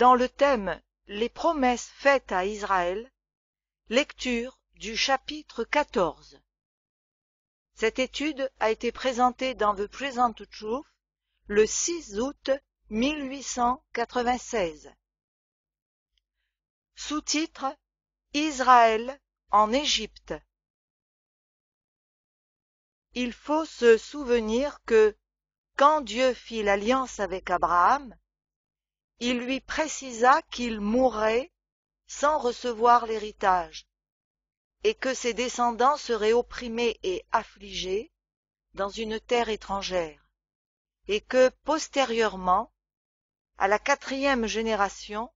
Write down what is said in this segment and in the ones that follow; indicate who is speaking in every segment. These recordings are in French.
Speaker 1: Dans le thème Les promesses faites à Israël, lecture du chapitre 14. Cette étude a été présentée dans The Present Truth le 6 août 1896. Sous-titre Israël en Égypte. Il faut se souvenir que, quand Dieu fit l'alliance avec Abraham, il lui précisa qu'il mourrait sans recevoir l'héritage, et que ses descendants seraient opprimés et affligés dans une terre étrangère, et que postérieurement, à la quatrième génération,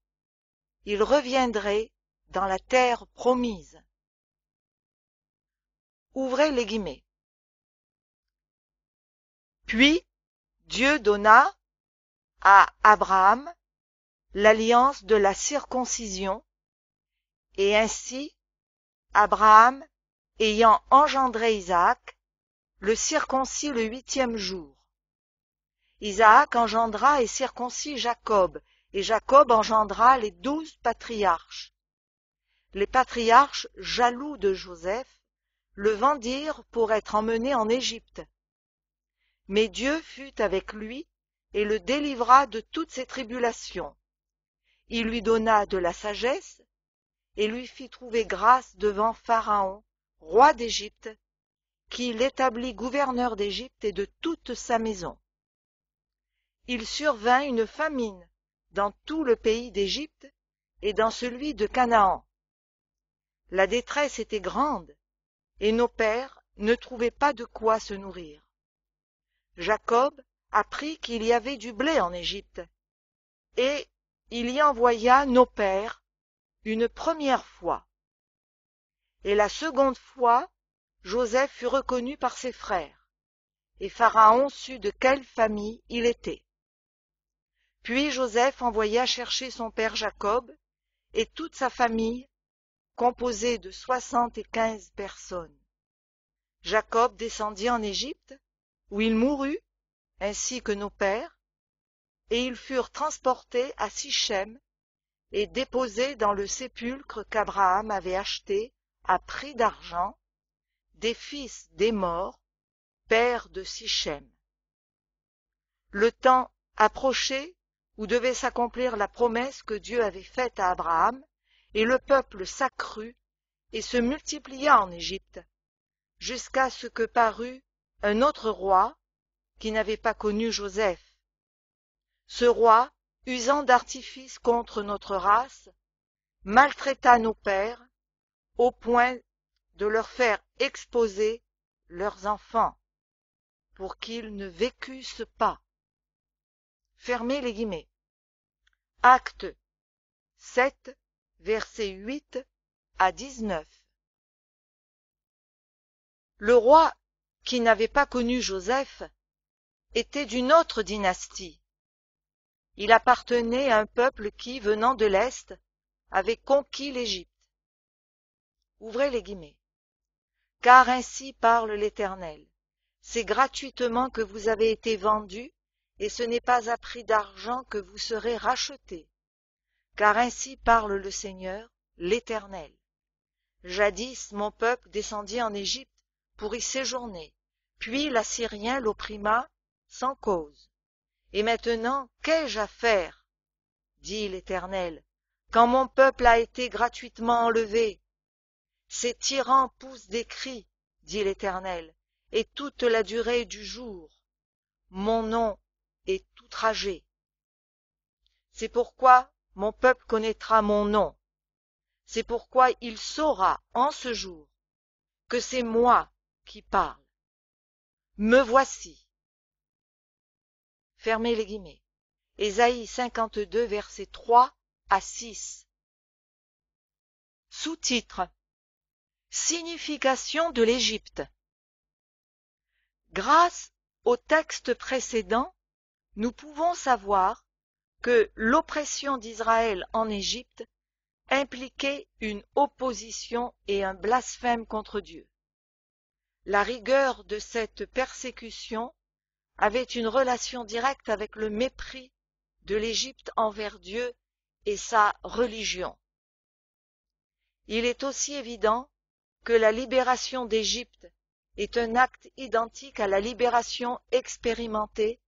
Speaker 1: il reviendrait dans la terre promise. Ouvrez les guillemets. Puis Dieu donna à Abraham l'alliance de la circoncision, et ainsi Abraham, ayant engendré Isaac, le circoncis le huitième jour. Isaac engendra et circoncis Jacob, et Jacob engendra les douze patriarches. Les patriarches, jaloux de Joseph, le vendirent pour être emmené en Égypte. Mais Dieu fut avec lui et le délivra de toutes ses tribulations il lui donna de la sagesse et lui fit trouver grâce devant Pharaon, roi d'Égypte, qui l'établit gouverneur d'Égypte et de toute sa maison. Il survint une famine dans tout le pays d'Égypte et dans celui de Canaan. La détresse était grande, et nos pères ne trouvaient pas de quoi se nourrir. Jacob apprit qu'il y avait du blé en Égypte, et il y envoya nos pères une première fois. Et la seconde fois, Joseph fut reconnu par ses frères, et Pharaon sut de quelle famille il était. Puis Joseph envoya chercher son père Jacob et toute sa famille, composée de soixante et quinze personnes. Jacob descendit en Égypte, où il mourut, ainsi que nos pères, et ils furent transportés à Sichem et déposés dans le sépulcre qu'Abraham avait acheté à prix d'argent des fils des morts, pères de Sichem. Le temps approchait où devait s'accomplir la promesse que Dieu avait faite à Abraham, et le peuple s'accrut et se multiplia en Égypte, jusqu'à ce que parut un autre roi qui n'avait pas connu Joseph, ce roi, usant d'artifices contre notre race, maltraita nos pères au point de leur faire exposer leurs enfants pour qu'ils ne vécussent pas. Fermez les guillemets. Acte 7, versets 8 à 19. Le roi, qui n'avait pas connu Joseph, était d'une autre dynastie, il appartenait à un peuple qui, venant de l'Est, avait conquis l'Égypte. Ouvrez les guillemets. Car ainsi parle l'Éternel. C'est gratuitement que vous avez été vendus, et ce n'est pas à prix d'argent que vous serez rachetés. Car ainsi parle le Seigneur, l'Éternel. Jadis mon peuple descendit en Égypte pour y séjourner, puis l'Assyrien l'opprima sans cause. Et maintenant, qu'ai-je à faire? dit l'Éternel, quand mon peuple a été gratuitement enlevé. Ces tyrans poussent des cris, dit l'Éternel, et toute la durée du jour. Mon nom est outragé. C'est pourquoi mon peuple connaîtra mon nom. C'est pourquoi il saura en ce jour que c'est moi qui parle. Me voici. Fermez les guillemets. Ésaïe 52, versets 3 à 6. Sous-titre Signification de l'Égypte. Grâce au texte précédent, nous pouvons savoir que l'oppression d'Israël en Égypte impliquait une opposition et un blasphème contre Dieu. La rigueur de cette persécution avait une relation directe avec le mépris de l'Égypte envers Dieu et sa religion. Il est aussi évident que la libération d'Égypte est un acte identique à la libération expérimentée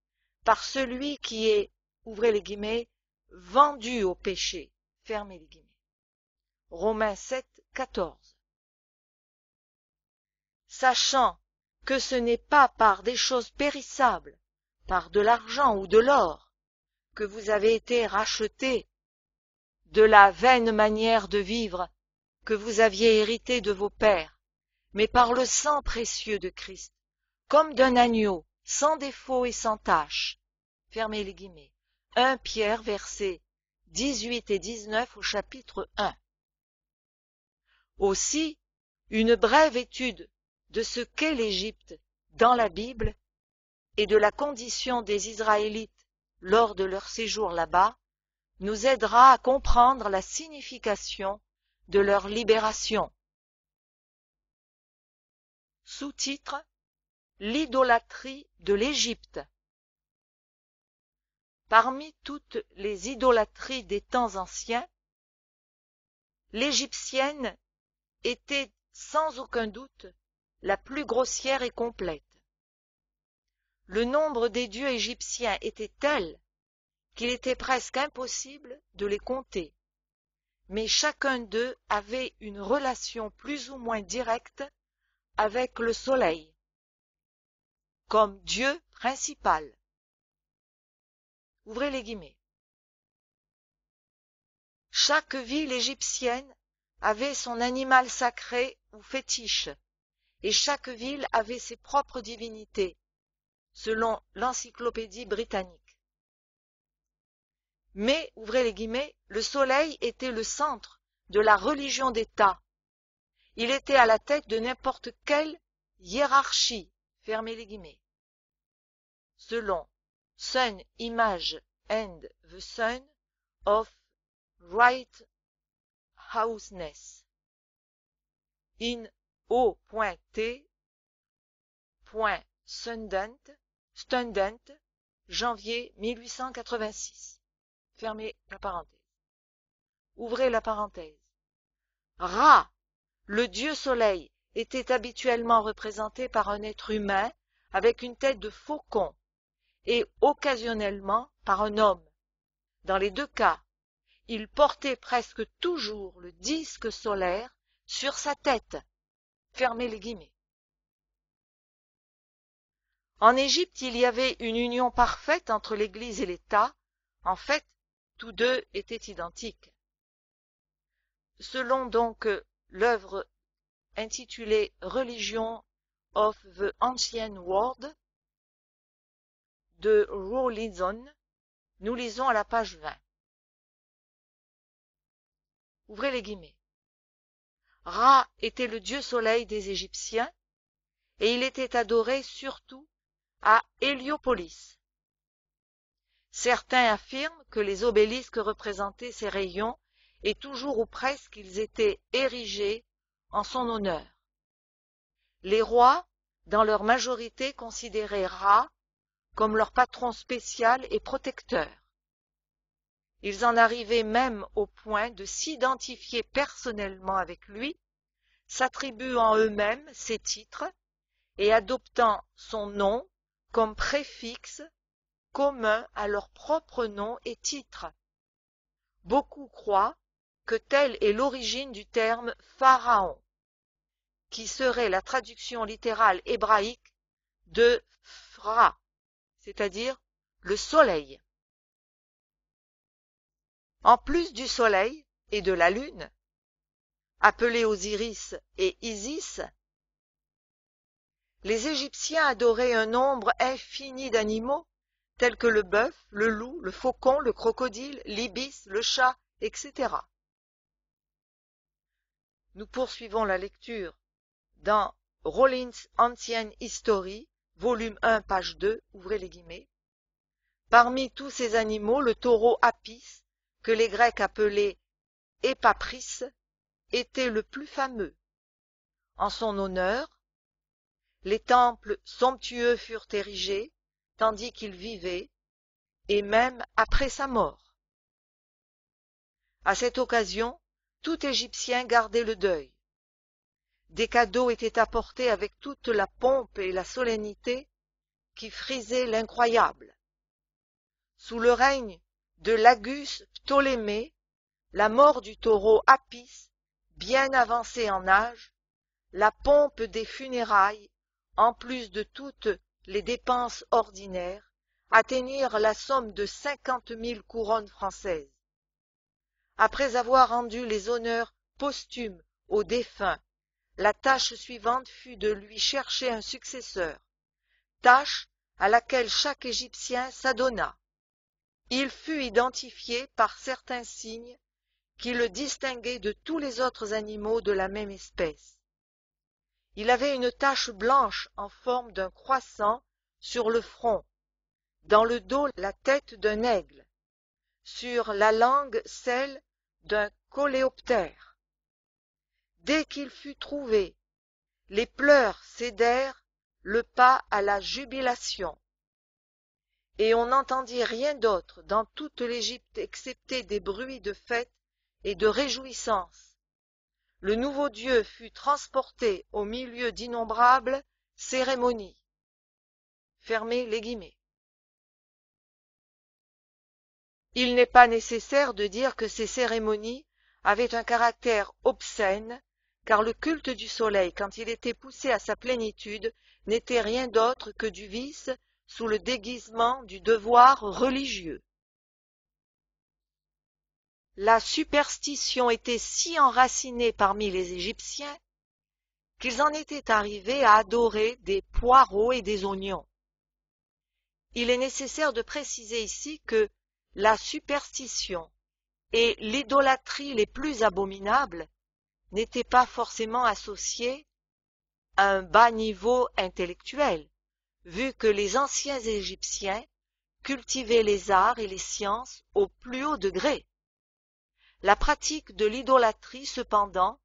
Speaker 1: par celui qui est, ouvrez les guillemets, vendu au péché, fermez les guillemets. Romains 7, 14. Sachant que ce n'est pas par des choses périssables, par de l'argent ou de l'or, que vous avez été rachetés de la vaine manière de vivre que vous aviez hérité de vos pères, mais par le sang précieux de Christ, comme d'un agneau, sans défaut et sans tache. Fermez les guillemets. 1 Pierre, versets 18 et 19 au chapitre 1. Aussi, une brève étude de ce qu'est l'Égypte dans la Bible et de la condition des Israélites lors de leur séjour là-bas nous aidera à comprendre la signification de leur libération. Sous-titre L'idolâtrie de l'Égypte. Parmi toutes les idolâtries des temps anciens, l'égyptienne était sans aucun doute la plus grossière et complète. Le nombre des dieux égyptiens était tel qu'il était presque impossible de les compter, mais chacun d'eux avait une relation plus ou moins directe avec le soleil, comme dieu principal. Ouvrez les guillemets. Chaque ville égyptienne avait son animal sacré ou fétiche, et chaque ville avait ses propres divinités, selon l'encyclopédie britannique. Mais, ouvrez les guillemets, le soleil était le centre de la religion d'État. Il était à la tête de n'importe quelle hiérarchie, fermez les guillemets. Selon Sun Image and the Sun of Right Houseness. In O.T. Stundent, janvier 1886. Fermez la parenthèse. Ouvrez la parenthèse. Ra, le dieu soleil, était habituellement représenté par un être humain avec une tête de faucon et occasionnellement par un homme. Dans les deux cas, il portait presque toujours le disque solaire sur sa tête. En Égypte, il y avait une union parfaite entre l'Église et l'État. En fait, tous deux étaient identiques. Selon donc l'œuvre intitulée Religion of the Ancient World de Rawlinson, nous lisons à la page 20. Ouvrez les guillemets. Ra était le dieu soleil des Égyptiens, et il était adoré surtout à Héliopolis. Certains affirment que les obélisques représentaient ses rayons et toujours ou presque ils étaient érigés en son honneur. Les rois, dans leur majorité, considéraient Ra comme leur patron spécial et protecteur. Ils en arrivaient même au point de s'identifier personnellement avec lui, s'attribuant eux-mêmes ses titres et adoptant son nom comme préfixe commun à leur propre nom et titre. Beaucoup croient que telle est l'origine du terme pharaon, qui serait la traduction littérale hébraïque de Phra, c'est-à-dire le soleil. En plus du soleil et de la lune, appelés Osiris et Isis, les Égyptiens adoraient un nombre infini d'animaux tels que le bœuf, le loup, le faucon, le crocodile, l'ibis, le chat, etc. Nous poursuivons la lecture dans Rollins Ancient History, volume 1, page 2, ouvrez les guillemets. Parmi tous ces animaux, le taureau Apis que les Grecs appelaient Epapris, était le plus fameux. En son honneur, les temples somptueux furent érigés, tandis qu'il vivait, et même après sa mort. À cette occasion, tout Égyptien gardait le deuil. Des cadeaux étaient apportés avec toute la pompe et la solennité qui frisaient l'incroyable. Sous le règne de l'Agus Ptolémée, la mort du taureau Apis, bien avancé en âge, la pompe des funérailles, en plus de toutes les dépenses ordinaires, atteignirent la somme de cinquante mille couronnes françaises. Après avoir rendu les honneurs posthumes au défunt, la tâche suivante fut de lui chercher un successeur, tâche à laquelle chaque Égyptien s'adonna. Il fut identifié par certains signes qui le distinguaient de tous les autres animaux de la même espèce. Il avait une tache blanche en forme d'un croissant sur le front, dans le dos la tête d'un aigle, sur la langue celle d'un coléoptère. Dès qu'il fut trouvé, les pleurs cédèrent le pas à la jubilation et on n'entendit rien d'autre dans toute l'Égypte excepté des bruits de fête et de réjouissance. Le nouveau Dieu fut transporté au milieu d'innombrables cérémonies. Fermez les guillemets. Il n'est pas nécessaire de dire que ces cérémonies avaient un caractère obscène, car le culte du soleil, quand il était poussé à sa plénitude, n'était rien d'autre que du vice sous le déguisement du devoir religieux. La superstition était si enracinée parmi les Égyptiens qu'ils en étaient arrivés à adorer des poireaux et des oignons. Il est nécessaire de préciser ici que la superstition et l'idolâtrie les plus abominables n'étaient pas forcément associées à un bas niveau intellectuel vu que les anciens Égyptiens cultivaient les arts et les sciences au plus haut degré. La pratique de l'idolâtrie, cependant,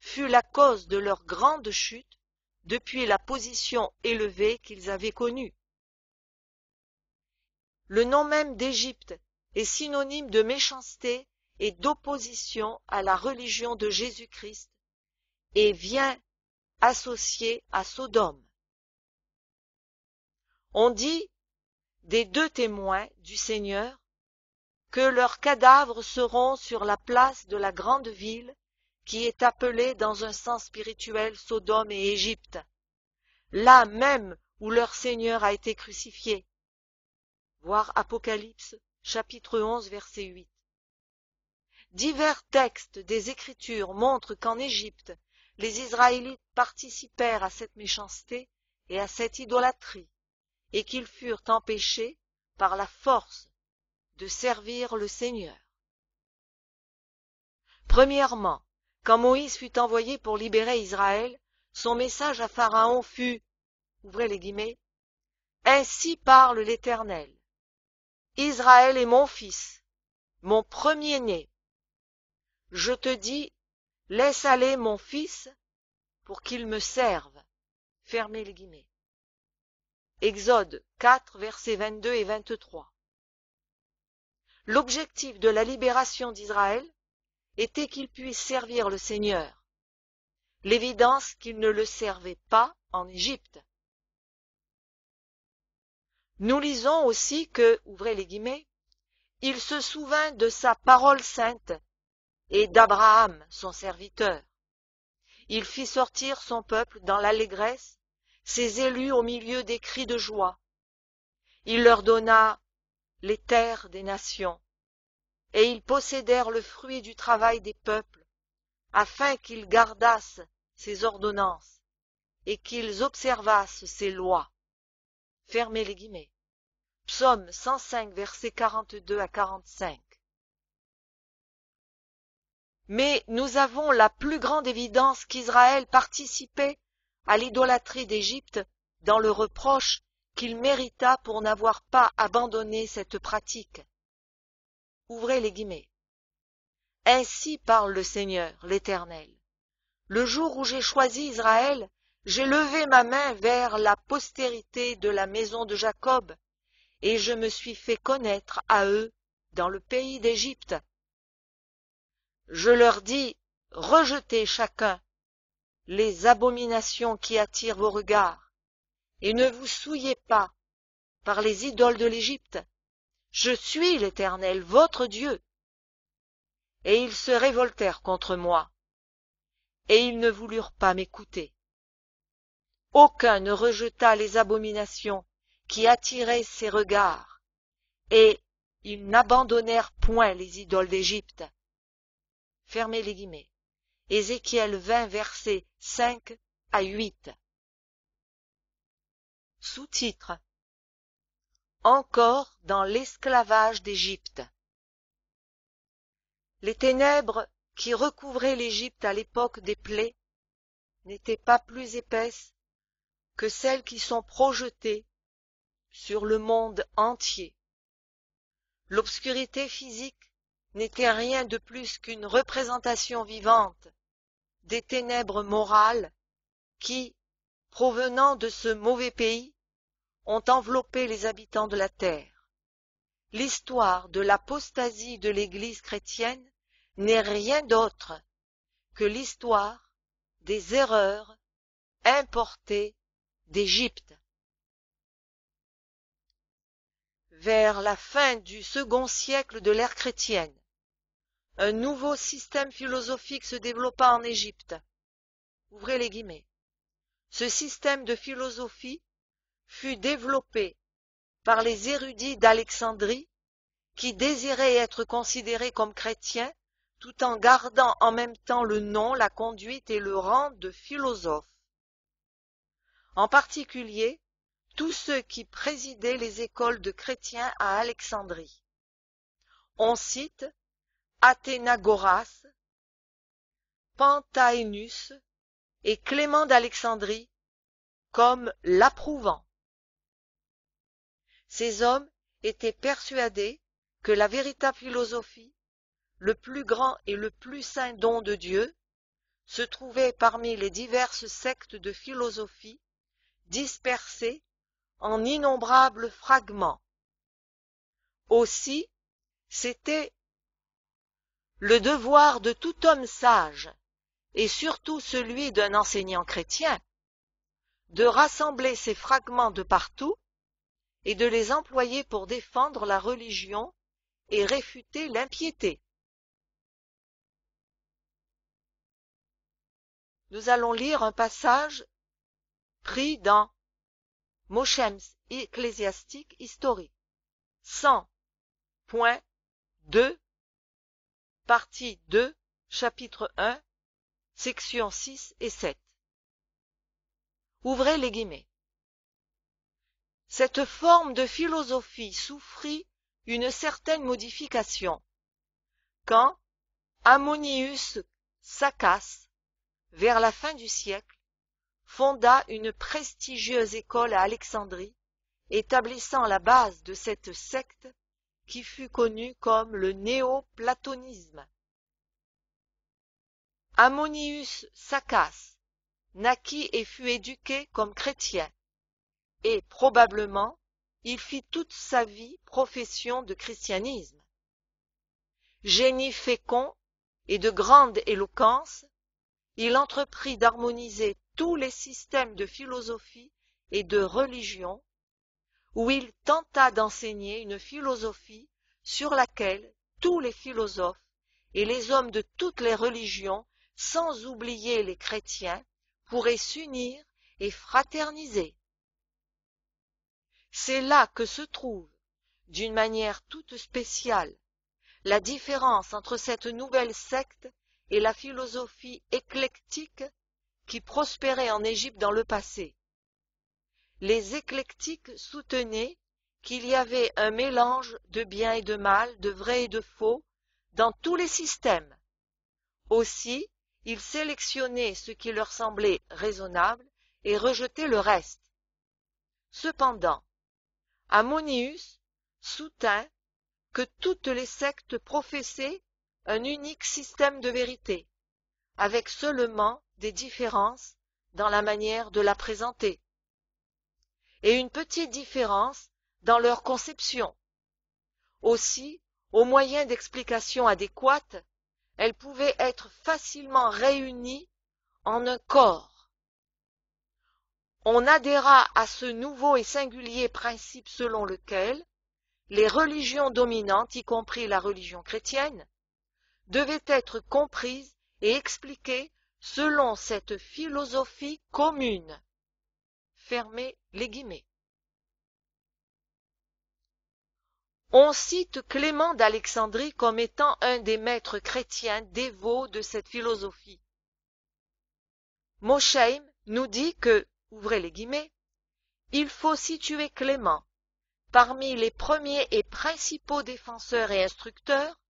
Speaker 1: fut la cause de leur grande chute depuis la position élevée qu'ils avaient connue. Le nom même d'Égypte est synonyme de méchanceté et d'opposition à la religion de Jésus-Christ et vient associé à Sodome. On dit des deux témoins du Seigneur que leurs cadavres seront sur la place de la grande ville qui est appelée dans un sens spirituel Sodome et Égypte, là même où leur Seigneur a été crucifié. Voir Apocalypse chapitre 11 verset 8. Divers textes des Écritures montrent qu'en Égypte, les Israélites participèrent à cette méchanceté et à cette idolâtrie et qu'ils furent empêchés par la force de servir le Seigneur. Premièrement, quand Moïse fut envoyé pour libérer Israël, son message à Pharaon fut, ouvrez les guillemets, Ainsi parle l'Éternel. Israël est mon fils, mon premier-né. Je te dis, laisse aller mon fils pour qu'il me serve. Fermez les guillemets. Exode 4, versets 22 et 23. L'objectif de la libération d'Israël était qu'il puisse servir le Seigneur. L'évidence qu'il ne le servait pas en Égypte. Nous lisons aussi que, ouvrez les guillemets, il se souvint de sa parole sainte et d'Abraham, son serviteur. Il fit sortir son peuple dans l'allégresse ses élus au milieu des cris de joie. Il leur donna les terres des nations, et ils possédèrent le fruit du travail des peuples, afin qu'ils gardassent ses ordonnances, et qu'ils observassent ses lois. Fermez les guillemets. Psaume 105, versets 42 à 45. Mais nous avons la plus grande évidence qu'Israël participait à l'idolâtrie d'Égypte dans le reproche qu'il mérita pour n'avoir pas abandonné cette pratique. Ouvrez les guillemets. Ainsi parle le Seigneur, l'Éternel. Le jour où j'ai choisi Israël, j'ai levé ma main vers la postérité de la maison de Jacob, et je me suis fait connaître à eux dans le pays d'Égypte. Je leur dis, rejetez chacun les abominations qui attirent vos regards, et ne vous souillez pas par les idoles de l'Égypte. Je suis l'Éternel, votre Dieu. Et ils se révoltèrent contre moi, et ils ne voulurent pas m'écouter. Aucun ne rejeta les abominations qui attiraient ses regards, et ils n'abandonnèrent point les idoles d'Égypte. Fermez les guillemets. Ézéchiel 20, versets 5 à 8. Sous-titre Encore dans l'esclavage d'Égypte. Les ténèbres qui recouvraient l'Égypte à l'époque des plaies n'étaient pas plus épaisses que celles qui sont projetées sur le monde entier. L'obscurité physique n'était rien de plus qu'une représentation vivante des ténèbres morales qui, provenant de ce mauvais pays, ont enveloppé les habitants de la terre. L'histoire de l'apostasie de l'Église chrétienne n'est rien d'autre que l'histoire des erreurs importées d'Égypte. Vers la fin du second siècle de l'ère chrétienne, un nouveau système philosophique se développa en Égypte. Ouvrez les guillemets. Ce système de philosophie fut développé par les érudits d'Alexandrie qui désiraient être considérés comme chrétiens tout en gardant en même temps le nom, la conduite et le rang de philosophes. En particulier, tous ceux qui présidaient les écoles de chrétiens à Alexandrie. On cite Athénagoras, Panthaénus et Clément d'Alexandrie comme l'approuvant. Ces hommes étaient persuadés que la véritable philosophie, le plus grand et le plus saint don de Dieu, se trouvait parmi les diverses sectes de philosophie dispersées en innombrables fragments. Aussi, c'était le devoir de tout homme sage, et surtout celui d'un enseignant chrétien, de rassembler ces fragments de partout et de les employer pour défendre la religion et réfuter l'impiété. Nous allons lire un passage pris dans Moshems ecclésiastique historique 100.2 Partie 2, chapitre 1, sections 6 et 7. Ouvrez les guillemets. Cette forme de philosophie souffrit une certaine modification quand Ammonius Saccas, vers la fin du siècle, fonda une prestigieuse école à Alexandrie, établissant la base de cette secte qui fut connu comme le néo-platonisme. Ammonius Saccas naquit et fut éduqué comme chrétien, et probablement il fit toute sa vie profession de christianisme. Génie fécond et de grande éloquence, il entreprit d'harmoniser tous les systèmes de philosophie et de religion où il tenta d'enseigner une philosophie sur laquelle tous les philosophes et les hommes de toutes les religions, sans oublier les chrétiens, pourraient s'unir et fraterniser. C'est là que se trouve, d'une manière toute spéciale, la différence entre cette nouvelle secte et la philosophie éclectique qui prospérait en Égypte dans le passé les éclectiques soutenaient qu'il y avait un mélange de bien et de mal, de vrai et de faux, dans tous les systèmes. Aussi, ils sélectionnaient ce qui leur semblait raisonnable et rejetaient le reste. Cependant, Ammonius soutint que toutes les sectes professaient un unique système de vérité, avec seulement des différences dans la manière de la présenter et une petite différence dans leur conception. Aussi, au moyen d'explications adéquates, elles pouvaient être facilement réunies en un corps. On adhéra à ce nouveau et singulier principe selon lequel les religions dominantes, y compris la religion chrétienne, devaient être comprises et expliquées selon cette philosophie commune. On cite Clément d'Alexandrie comme étant un des maîtres chrétiens dévots de cette philosophie. Mosheim nous dit que, ouvrez les guillemets, il faut situer Clément parmi les premiers et principaux défenseurs et instructeurs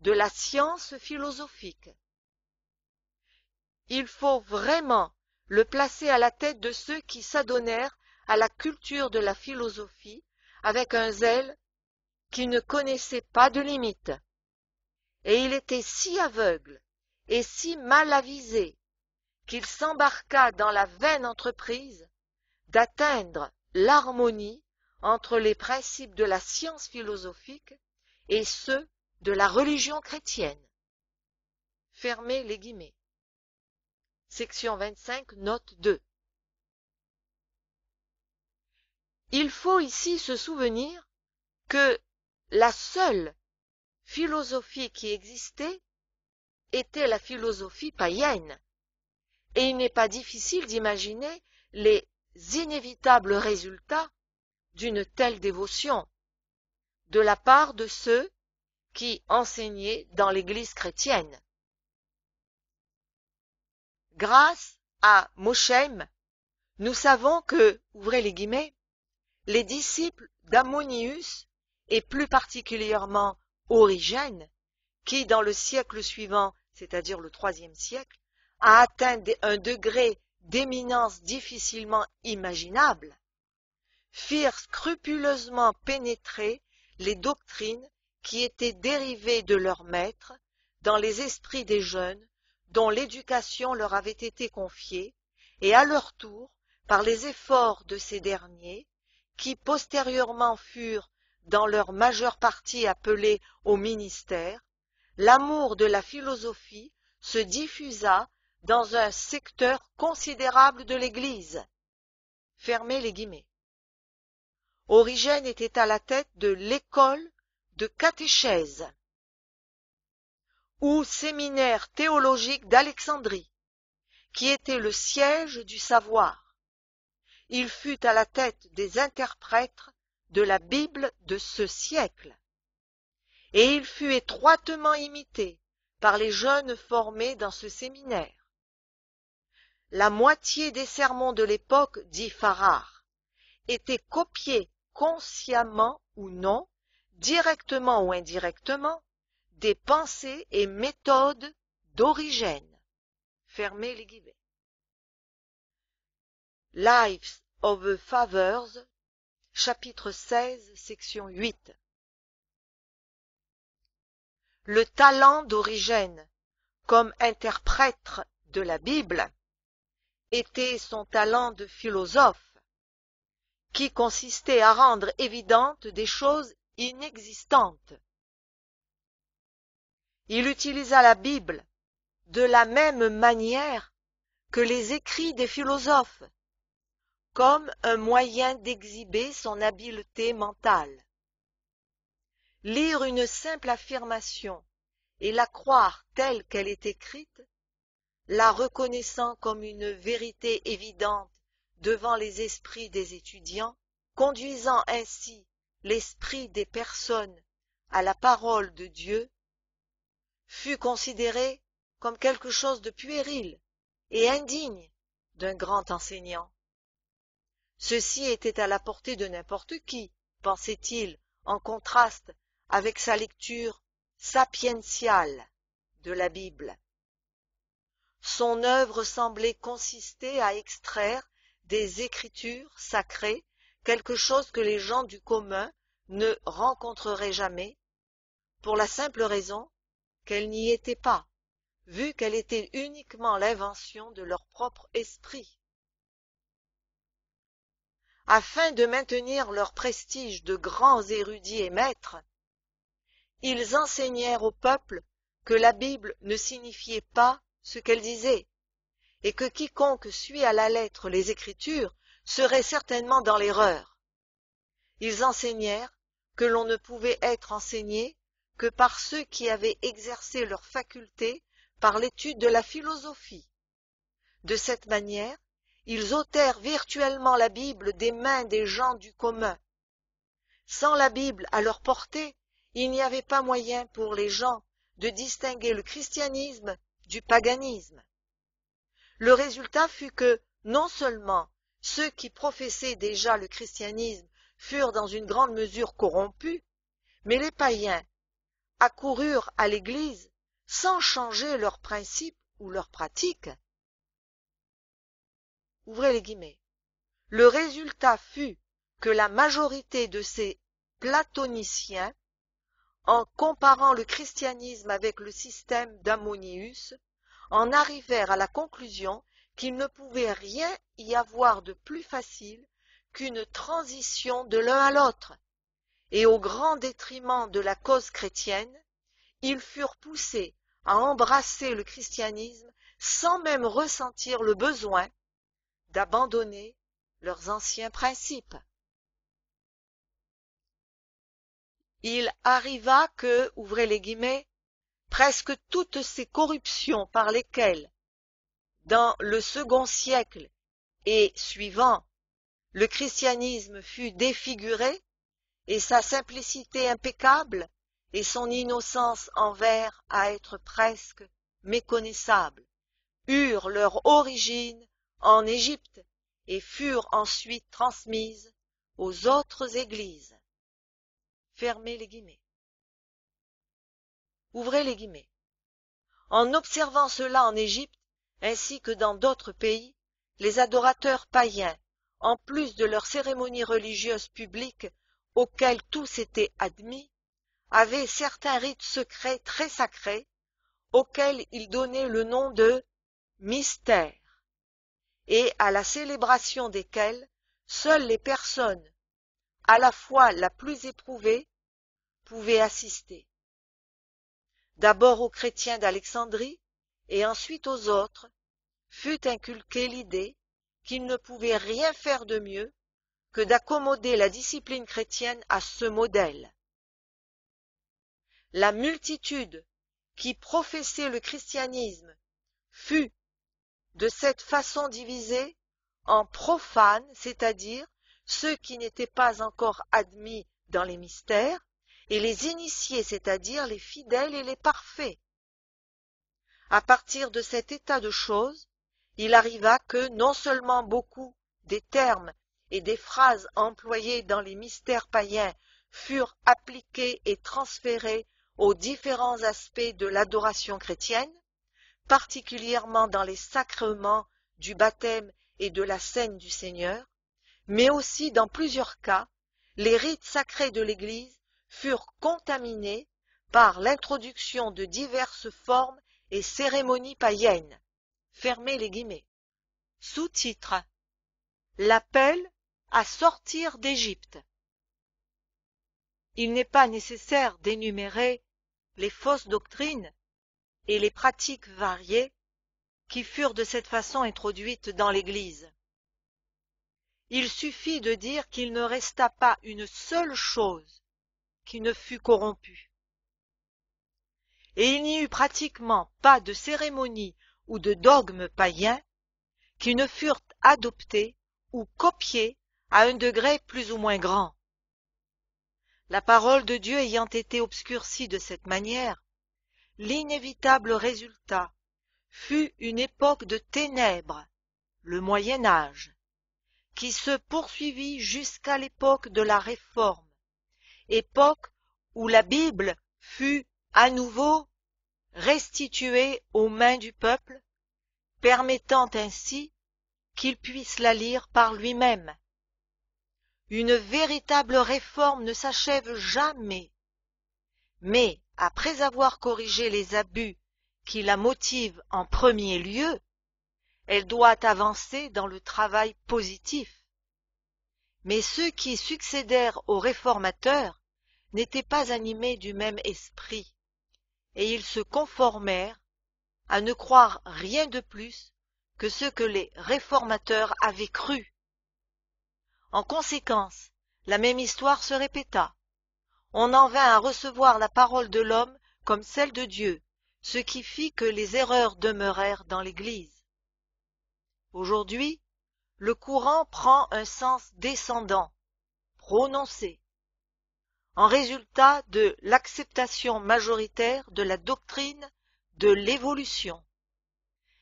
Speaker 1: de la science philosophique. Il faut vraiment le placer à la tête de ceux qui s'adonnèrent à la culture de la philosophie avec un zèle qui ne connaissait pas de limite. Et il était si aveugle et si mal avisé qu'il s'embarqua dans la vaine entreprise d'atteindre l'harmonie entre les principes de la science philosophique et ceux de la religion chrétienne. Section 25, note 2. Il faut ici se souvenir que la seule philosophie qui existait était la philosophie païenne. Et il n'est pas difficile d'imaginer les inévitables résultats d'une telle dévotion de la part de ceux qui enseignaient dans l'Église chrétienne. Grâce à Mosheim, nous savons que, ouvrez les guillemets, les disciples d'Ammonius et plus particulièrement Origène, qui dans le siècle suivant, c'est-à-dire le troisième siècle, a atteint un degré d'éminence difficilement imaginable, firent scrupuleusement pénétrer les doctrines qui étaient dérivées de leurs maîtres dans les esprits des jeunes dont l'éducation leur avait été confiée, et à leur tour, par les efforts de ces derniers, qui postérieurement furent dans leur majeure partie appelés au ministère, l'amour de la philosophie se diffusa dans un secteur considérable de l'Église. Fermez les guillemets. Origène était à la tête de l'école de catéchèse ou séminaire théologique d'Alexandrie, qui était le siège du savoir. Il fut à la tête des interprètes de la Bible de ce siècle. Et il fut étroitement imité par les jeunes formés dans ce séminaire. La moitié des sermons de l'époque, dit Farrar, étaient copiés consciemment ou non, directement ou indirectement, des pensées et méthodes d'origine. Fermez les guillemets. Lives of Fathers chapitre 16, section 8. Le talent d'Origène comme interprète de la Bible était son talent de philosophe, qui consistait à rendre évidentes des choses inexistantes. Il utilisa la Bible de la même manière que les écrits des philosophes, comme un moyen d'exhiber son habileté mentale. Lire une simple affirmation et la croire telle qu'elle est écrite, la reconnaissant comme une vérité évidente devant les esprits des étudiants, conduisant ainsi l'esprit des personnes à la parole de Dieu, fut considéré comme quelque chose de puéril et indigne d'un grand enseignant. Ceci était à la portée de n'importe qui, pensait-il, en contraste avec sa lecture sapientiale de la Bible. Son œuvre semblait consister à extraire des écritures sacrées quelque chose que les gens du commun ne rencontreraient jamais, pour la simple raison qu'elle n'y était pas, vu qu'elle était uniquement l'invention de leur propre esprit afin de maintenir leur prestige de grands érudits et maîtres, ils enseignèrent au peuple que la Bible ne signifiait pas ce qu'elle disait, et que quiconque suit à la lettre les Écritures serait certainement dans l'erreur. Ils enseignèrent que l'on ne pouvait être enseigné que par ceux qui avaient exercé leur faculté par l'étude de la philosophie. De cette manière, ils ôtèrent virtuellement la Bible des mains des gens du commun. Sans la Bible à leur portée, il n'y avait pas moyen pour les gens de distinguer le christianisme du paganisme. Le résultat fut que, non seulement ceux qui professaient déjà le christianisme furent dans une grande mesure corrompus, mais les païens accoururent à l'Église sans changer leurs principes ou leurs pratiques. Ouvrez les guillemets. Le résultat fut que la majorité de ces platoniciens, en comparant le christianisme avec le système d'Ammonius, en arrivèrent à la conclusion qu'il ne pouvait rien y avoir de plus facile qu'une transition de l'un à l'autre, et au grand détriment de la cause chrétienne, ils furent poussés à embrasser le christianisme sans même ressentir le besoin d'abandonner leurs anciens principes. Il arriva que, ouvrez les guillemets, presque toutes ces corruptions par lesquelles, dans le second siècle et suivant, le christianisme fut défiguré, et sa simplicité impeccable, et son innocence envers à être presque méconnaissable, eurent leur origine en Égypte et furent ensuite transmises aux autres églises. Fermez les guillemets. Ouvrez les guillemets. En observant cela en Égypte, ainsi que dans d'autres pays, les adorateurs païens, en plus de leurs cérémonies religieuses publiques auxquelles tous étaient admis, avaient certains rites secrets très sacrés, auxquels ils donnaient le nom de mystères, et à la célébration desquels seules les personnes, à la fois la plus éprouvée, pouvaient assister. D'abord aux chrétiens d'Alexandrie, et ensuite aux autres, fut inculquée l'idée qu'ils ne pouvaient rien faire de mieux que d'accommoder la discipline chrétienne à ce modèle. La multitude qui professait le christianisme fut de cette façon divisée en profanes, c'est-à-dire ceux qui n'étaient pas encore admis dans les mystères, et les initiés, c'est-à-dire les fidèles et les parfaits. À partir de cet état de choses, il arriva que non seulement beaucoup des termes et des phrases employées dans les mystères païens furent appliqués et transférés aux différents aspects de l'adoration chrétienne, particulièrement dans les sacrements du baptême et de la scène du Seigneur, mais aussi dans plusieurs cas, les rites sacrés de l'Église furent contaminés par l'introduction de diverses formes et cérémonies païennes. Fermez les guillemets. Sous-titre L'appel à sortir d'Égypte. Il n'est pas nécessaire d'énumérer les fausses doctrines et les pratiques variées qui furent de cette façon introduites dans l'Église. Il suffit de dire qu'il ne resta pas une seule chose qui ne fût corrompue. Et il n'y eut pratiquement pas de cérémonie ou de dogmes païens qui ne furent adoptés ou copiés à un degré plus ou moins grand. La parole de Dieu ayant été obscurcie de cette manière, l'inévitable résultat fut une époque de ténèbres, le Moyen Âge, qui se poursuivit jusqu'à l'époque de la Réforme, époque où la Bible fut à nouveau restituée aux mains du peuple, permettant ainsi qu'il puisse la lire par lui-même. Une véritable réforme ne s'achève jamais, mais après avoir corrigé les abus qui la motivent en premier lieu, elle doit avancer dans le travail positif. Mais ceux qui succédèrent aux réformateurs n'étaient pas animés du même esprit, et ils se conformèrent à ne croire rien de plus que ce que les réformateurs avaient cru. En conséquence, la même histoire se répéta. On en vint à recevoir la parole de l'homme comme celle de Dieu, ce qui fit que les erreurs demeurèrent dans l'Église. Aujourd'hui, le courant prend un sens descendant, prononcé, en résultat de l'acceptation majoritaire de la doctrine de l'évolution,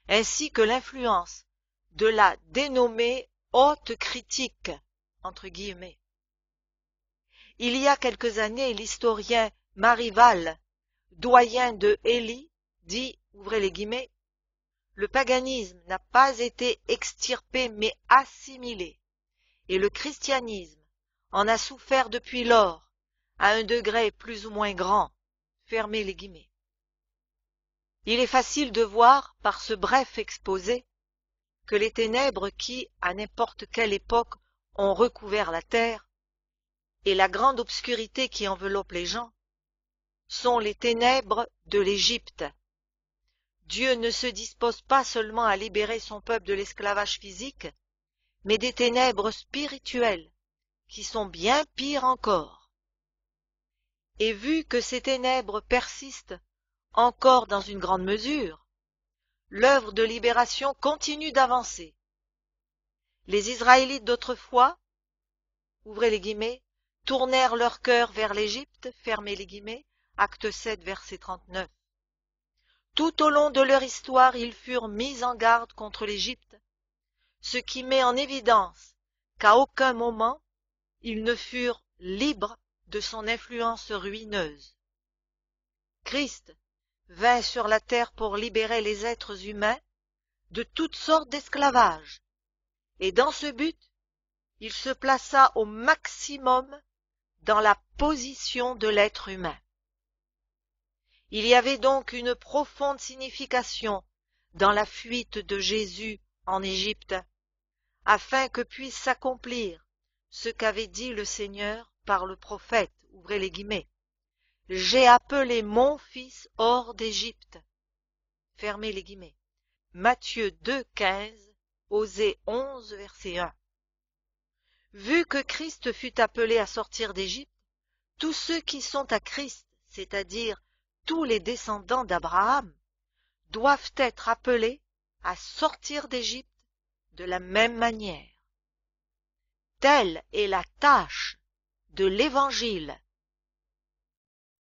Speaker 1: ainsi que l'influence de la dénommée haute critique, entre guillemets. Il y a quelques années, l'historien Marival, doyen de Élie, dit, ouvrez les guillemets, le paganisme n'a pas été extirpé mais assimilé, et le christianisme en a souffert depuis lors, à un degré plus ou moins grand. Fermez les guillemets. Il est facile de voir, par ce bref exposé, que les ténèbres qui, à n'importe quelle époque, ont recouvert la terre, et la grande obscurité qui enveloppe les gens, sont les ténèbres de l'Égypte. Dieu ne se dispose pas seulement à libérer son peuple de l'esclavage physique, mais des ténèbres spirituelles, qui sont bien pires encore. Et vu que ces ténèbres persistent encore dans une grande mesure, l'œuvre de libération continue d'avancer. Les Israélites d'autrefois, ouvrez les guillemets, tournèrent leur cœur vers l'Égypte, fermez les guillemets, acte 7, verset 39. Tout au long de leur histoire, ils furent mis en garde contre l'Égypte, ce qui met en évidence qu'à aucun moment ils ne furent libres de son influence ruineuse. Christ vint sur la terre pour libérer les êtres humains de toutes sortes d'esclavage, et dans ce but, il se plaça au maximum dans la position de l'être humain. Il y avait donc une profonde signification dans la fuite de Jésus en Égypte, afin que puisse s'accomplir ce qu'avait dit le Seigneur par le prophète, ouvrez les guillemets. J'ai appelé mon fils hors d'Égypte. Matthieu 2, 15, Osée 11, verset 1. Vu que Christ fut appelé à sortir d'Égypte, tous ceux qui sont à Christ, c'est-à-dire tous les descendants d'Abraham, doivent être appelés à sortir d'Égypte de la même manière. Telle est la tâche de l'Évangile